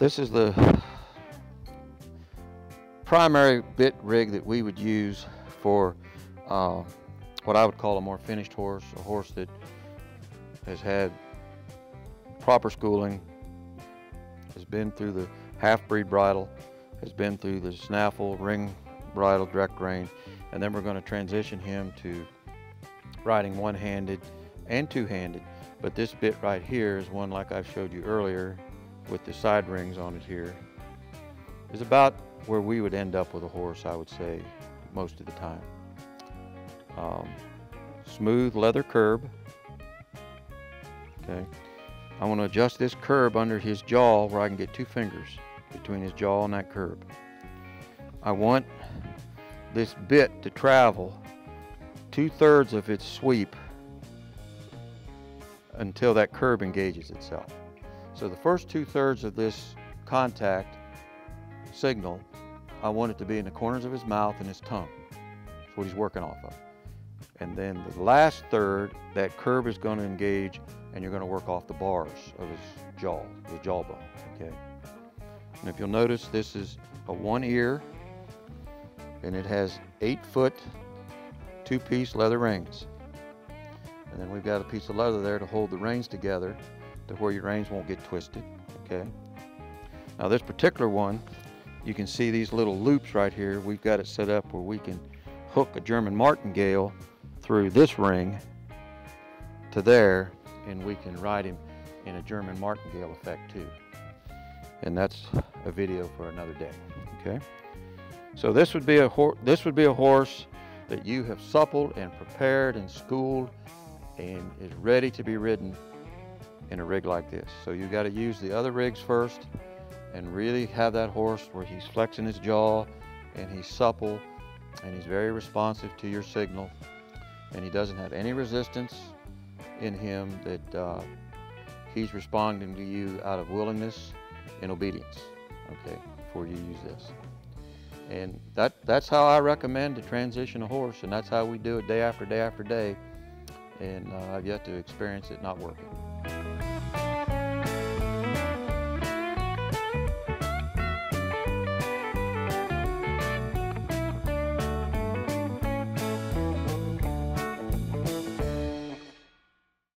This is the primary bit rig that we would use for uh, what I would call a more finished horse, a horse that has had proper schooling, has been through the half-breed bridle, has been through the snaffle, ring bridle, direct rein, and then we're going to transition him to riding one-handed and two-handed. But this bit right here is one like I showed you earlier with the side rings on it here. Is about where we would end up with a horse, I would say, most of the time. Um, smooth leather curb. Okay. I want to adjust this curb under his jaw where I can get two fingers between his jaw and that curb. I want this bit to travel two-thirds of its sweep until that curb engages itself. So the first two-thirds of this contact signal, I want it to be in the corners of his mouth and his tongue. That's what he's working off of. And then the last third, that curb is going to engage and you're going to work off the bars of his jaw, the jawbone, okay? And if you'll notice, this is a one ear and it has eight foot two-piece leather reins. And then we've got a piece of leather there to hold the reins together to where your reins won't get twisted, okay? Now this particular one, you can see these little loops right here. We've got it set up where we can hook a German martingale through this ring to there and we can ride him in a German martingale effect too. And that's a video for another day, okay? So this would be a this would be a horse that you have suppled and prepared and schooled and is ready to be ridden in a rig like this. So you got to use the other rigs first and really have that horse where he's flexing his jaw and he's supple and he's very responsive to your signal. And he doesn't have any resistance in him that uh, he's responding to you out of willingness and obedience okay before you use this. And that that's how I recommend to transition a horse and that's how we do it day after day after day. And uh, I've yet to experience it not working